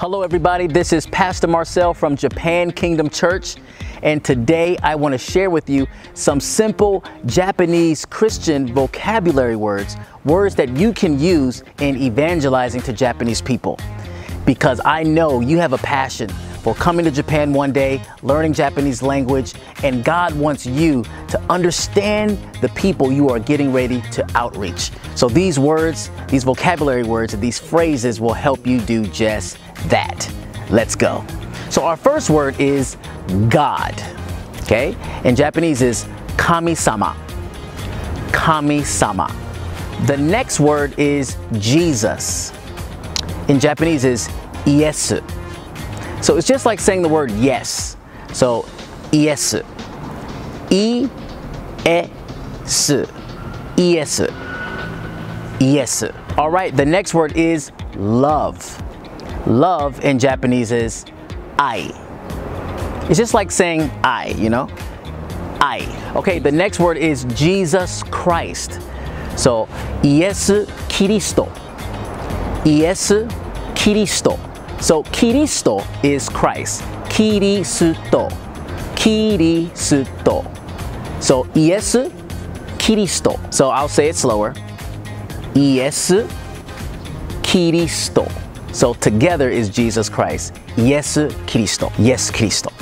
Hello, everybody. This is Pastor Marcel from Japan Kingdom Church. And today I want to share with you some simple Japanese Christian vocabulary words, words that you can use in evangelizing to Japanese people. Because I know you have a passion for coming to Japan one day, learning Japanese language, and God wants you to understand the people you are getting ready to outreach. So these words, these vocabulary words, these phrases will help you do just that. Let's go. So our first word is God. Okay? In Japanese is kami-sama. Kami-sama. The next word is Jesus. In Japanese is iesu. So it's just like saying the word yes. So, yes. E, e, s. Yes. Yes. All right, the next word is love. Love in Japanese is I. It's just like saying I, you know? I. Okay, the next word is Jesus Christ. So, Iesu Kiristo. Iesu Kiristo. So Kiristo is Christ. Kirisuto. Kirisuto. So Iesu Kiristo. So I'll say it slower. Iesu Kiristo. So together is Jesus Christ. Yesu Kiristo. Yes Kiristo.